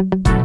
you